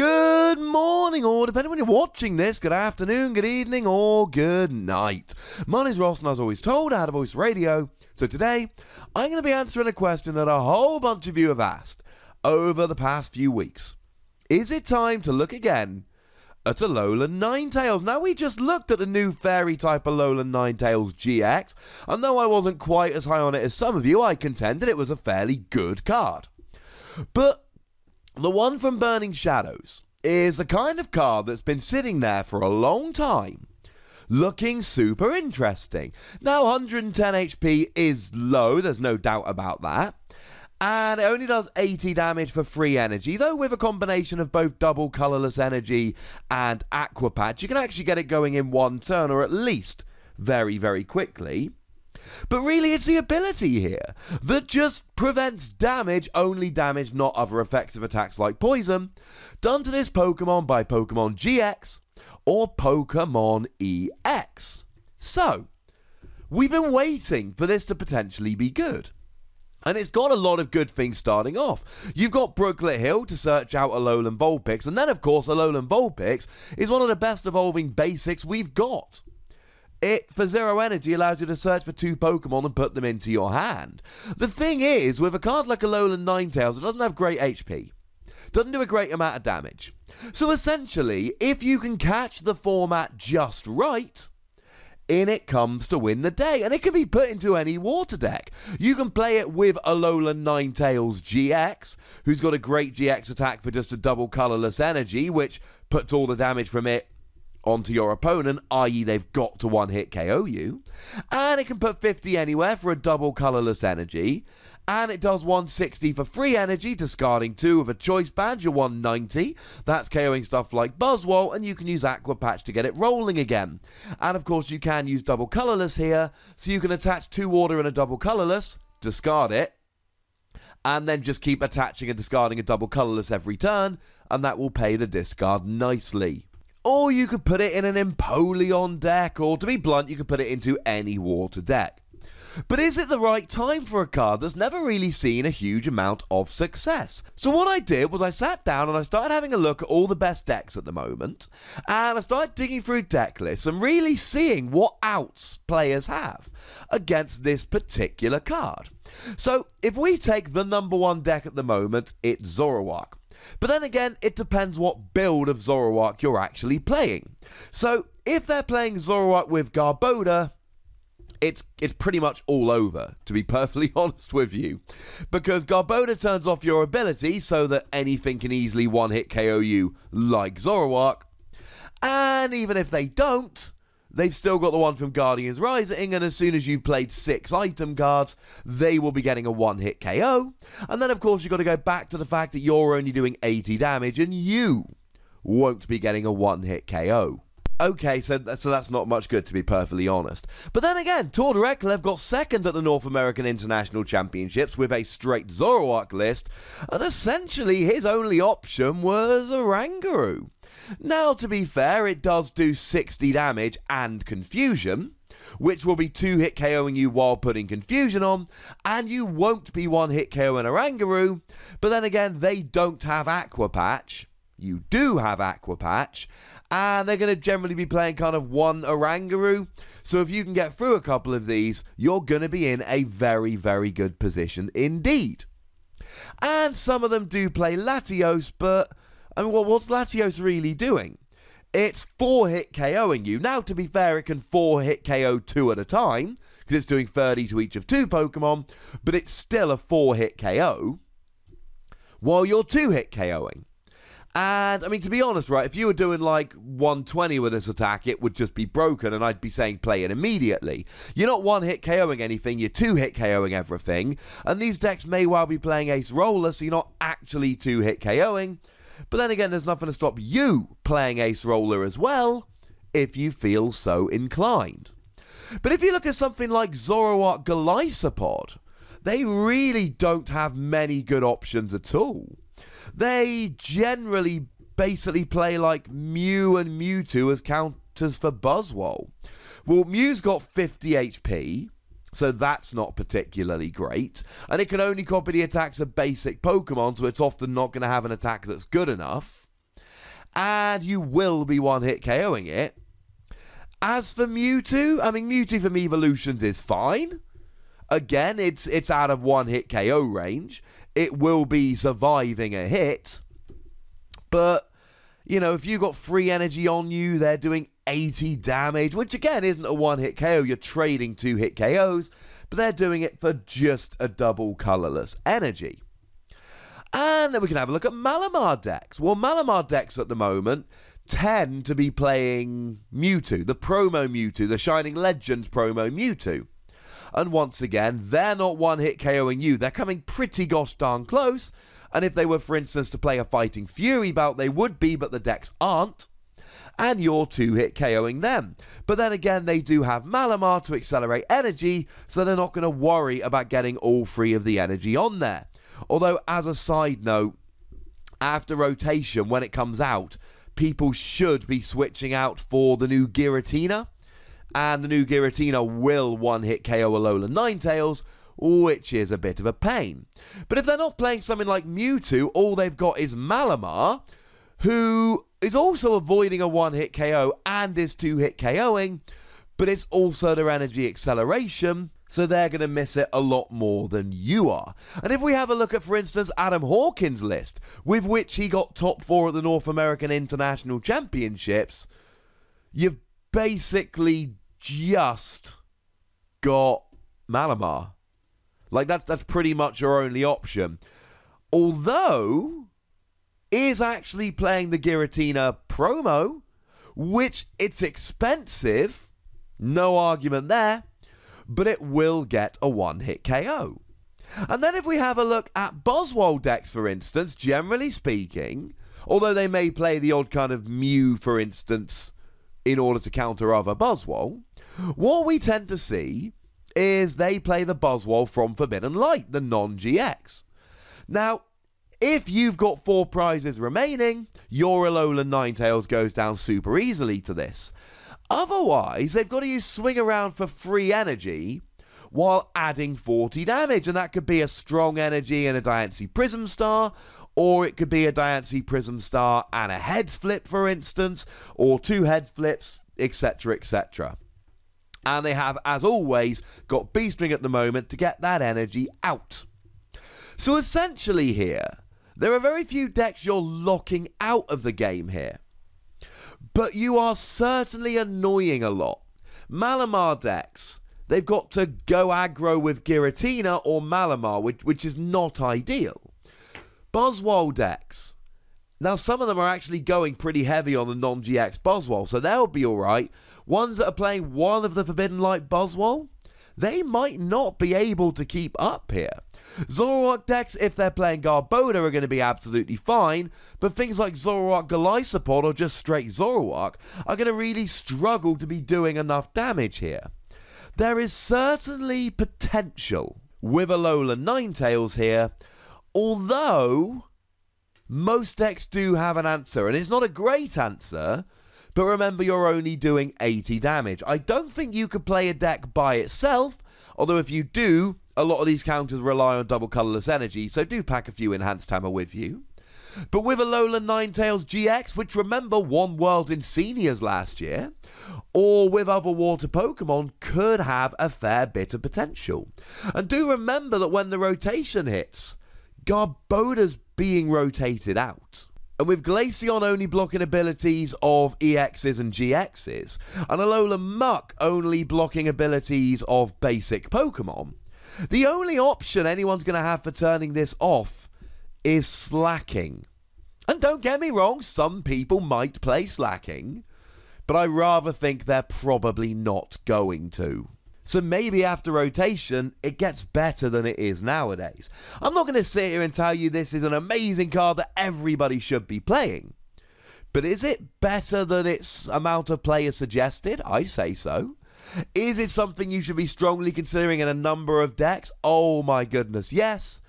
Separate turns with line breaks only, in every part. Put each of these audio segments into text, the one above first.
Good morning, or depending when you're watching this, good afternoon, good evening, or good night. My name's Ross, and as always told, Out of Voice Radio. So today, I'm going to be answering a question that a whole bunch of you have asked over the past few weeks. Is it time to look again at Alolan Ninetales. Now, we just looked at the new fairy type Alolan Ninetales GX, and though I wasn't quite as high on it as some of you, I contended it was a fairly good card. But the one from Burning Shadows is the kind of card that's been sitting there for a long time. Looking super interesting. Now, 110 HP is low, there's no doubt about that and it only does 80 damage for free energy, though with a combination of both double colourless energy and aqua patch, you can actually get it going in one turn, or at least very, very quickly. But really, it's the ability here that just prevents damage, only damage, not other effective attacks like poison, done to this Pokemon by Pokemon GX or Pokemon EX. So, we've been waiting for this to potentially be good. And it's got a lot of good things starting off. You've got Brooklet Hill to search out Alolan Vulpix, and then, of course, Alolan Vulpix is one of the best evolving basics we've got. It, for zero energy, allows you to search for two Pokemon and put them into your hand. The thing is, with a card like Alolan Ninetales, it doesn't have great HP. Doesn't do a great amount of damage. So essentially, if you can catch the format just right, in it comes to win the day, and it can be put into any water deck. You can play it with Alolan Ninetales GX, who's got a great GX attack for just a double colorless energy, which puts all the damage from it onto your opponent, i.e., they've got to one hit KO you. And it can put 50 anywhere for a double colorless energy and it does 160 for free energy, discarding two with a Choice Band, you're 190. That's KOing stuff like Buzzwole, and you can use Aqua Patch to get it rolling again. And of course, you can use double colorless here, so you can attach two water and a double colorless, discard it, and then just keep attaching and discarding a double colorless every turn, and that will pay the discard nicely. Or you could put it in an Empoleon deck, or to be blunt, you could put it into any water deck. But is it the right time for a card that's never really seen a huge amount of success? So what I did was I sat down and I started having a look at all the best decks at the moment, and I started digging through deck lists and really seeing what outs players have against this particular card. So if we take the number one deck at the moment, it's Zoroark. But then again, it depends what build of Zoroark you're actually playing. So if they're playing Zoroark with Garbodor, it's it's pretty much all over, to be perfectly honest with you. Because Garbodor turns off your ability so that anything can easily one hit KO you, like Zoroark. And even if they don't, they've still got the one from Guardians Rising, and as soon as you've played six item cards, they will be getting a one hit KO. And then, of course, you've got to go back to the fact that you're only doing 80 damage, and you won't be getting a one hit KO. Okay, so so that's not much good to be perfectly honest. But then again, Tord Reklev got second at the North American International Championships with a straight Zoroark list, and essentially his only option was Oranguru. Now, to be fair, it does do 60 damage and confusion, which will be two hit KOing you while putting confusion on, and you won't be one hit KOing Oranguru. But then again, they don't have Aqua Patch. You do have Aqua Patch, and they're going to generally be playing kind of one Oranguru. So if you can get through a couple of these, you're going to be in a very, very good position indeed. And some of them do play Latios, but I mean, what's Latios really doing? It's four hit KOing you. Now, to be fair, it can four hit KO two at a time because it's doing 30 to each of two Pokemon, but it's still a four hit KO while you're two hit KOing. And I mean, to be honest, right, if you were doing like 120 with this attack, it would just be broken, and I'd be saying play it immediately. You're not one hit KOing anything, you're two hit KOing everything. And these decks may well be playing Acerola, so you're not actually two hit KOing. But then again, there's nothing to stop you playing Acerola as well, if you feel so inclined. But if you look at something like Zoroark Golisopod, they really don't have many good options at all. They generally basically play like Mew and Mewtwo as counters for Buzzwole. Well, Mew's got 50 HP, so that's not particularly great. And it can only copy the attacks of basic Pokemon, so it's often not going to have an attack that's good enough. and you will be one hit KOing it. As for Mewtwo, I mean, Mewtwo from Evolutions is fine. Again, it's it's out of one hit KO range. It will be surviving a hit. But, you know, if you've got free energy on you, they're doing 80 damage, which again isn't a one hit KO. You're trading two hit KOs, but they're doing it for just a double colorless energy. And then we can have a look at Malamar decks. Well, Malamar decks at the moment tend to be playing Mewtwo, the promo Mewtwo, the Shining Legends promo Mewtwo. And once again, they're not one hit KOing you, they're coming pretty gosh darn close. And if they were, for instance, to play a Fighting Fury Belt, they would be, but the decks aren't. And you're two hit KOing them. But then again, they do have Malamar to accelerate energy, so they're not going to worry about getting all three of the energy on there. Although, as a side note, after rotation, when it comes out, people should be switching out for the new Giratina. And the new Giratina will one hit KO Alola Ninetales, which is a bit of a pain. But if they're not playing something like Mewtwo, all they've got is Malamar, who is also avoiding a one hit KO and is two hit KOing, but it's also their energy acceleration so they're going to miss it a lot more than you are. And if we have a look at, for instance, Adam Hawkins' list, with which he got top four at the North American International Championships, you've basically just got Malamar. Like that's that's pretty much your only option. Although is actually playing the Giratina promo, which it's expensive, no argument there but it will get a one hit KO. And then if we have a look at Buzzwole decks, for instance, generally speaking, although they may play the odd kind of Mew, for instance, in order to counter other Buzzwole, what we tend to see is they play the Buzzwole from Forbidden Light, the non GX. Now, if you've got four prizes remaining, your Alolan Ninetales goes down super easily to this. Otherwise, they've got to use Swing Around for free energy while adding 40 damage, and that could be a strong energy and a Diancie Prism Star, or it could be a Diancie Prism Star and a heads flip, for instance, or two heads flips, etc., etc. And they have, as always, got Beast Ring at the moment to get that energy out. So essentially, here, there are very few decks you're locking out of the game here but you are certainly annoying a lot. Malamar decks, they've got to go aggro with Giratina or Malamar, which, which is not ideal. Buzzwole decks, now some of them are actually going pretty heavy on the non GX Buzzwole, so they'll be alright. Ones that are playing one of the Forbidden Light Buzzwole, they might not be able to keep up here. Zoroark decks, if they're playing Garbodor, are going to be absolutely fine, but things like Zoroark Golisopod or just straight Zoroark are going to really struggle to be doing enough damage here. There is certainly potential with Alola Ninetales here, although most decks do have an answer, and it's not a great answer, but remember you're only doing 80 damage. I don't think you could play a deck by itself, although if you do, a lot of these counters rely on double colourless energy, so do pack a few enhanced hammer with you. But with Alola Ninetales GX, which remember won Worlds in Seniors last year, or with other water Pokemon, could have a fair bit of potential. And do remember that when the rotation hits, Garbodor's being rotated out. And with Glaceon only blocking abilities of EXs and GXs, and Alola Muk only blocking abilities of basic Pokemon, the only option anyone's going to have for turning this off is Slaking. And don't get me wrong, some people might play Slaking, but I rather think they're probably not going to. So maybe after rotation, it gets better than it is nowadays. I'm not going to sit here and tell you this is an amazing card that everybody should be playing. But is it better than its amount of players suggested? I say so. Is it something you should be strongly considering in a number of decks? Oh my goodness, yes.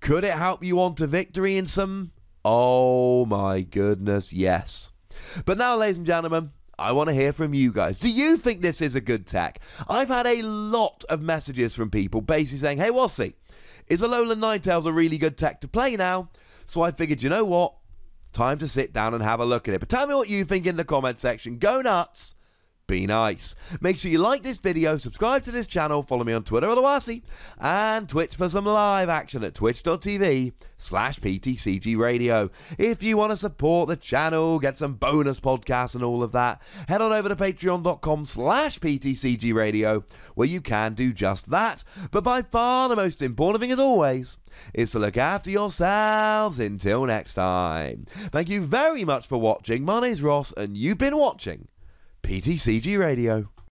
Could it help you on to victory in some? Oh my goodness, yes. But now, ladies and gentlemen, I want to hear from you guys. Do you think this is a good tech? I've had a lot of messages from people basically saying, hey, Wossy, is Alola Ninetales a really good tech to play now? So I figured, you know what? time to sit down and have a look at it. But tell me what you think in the comment section. Go nuts! Be nice. Make sure you like this video, subscribe to this channel, follow me on Twitter, Otherwasi, and Twitch for some live action at twitch.tv slash PTCG Radio. If you want to support the channel, get some bonus podcasts and all of that, head on over to patreon.com slash PTCG Radio, where you can do just that. But by far the most important thing, as always, is to look after yourselves until next time. Thank you very much for watching. My name's Ross, and you've been watching PTCG Radio.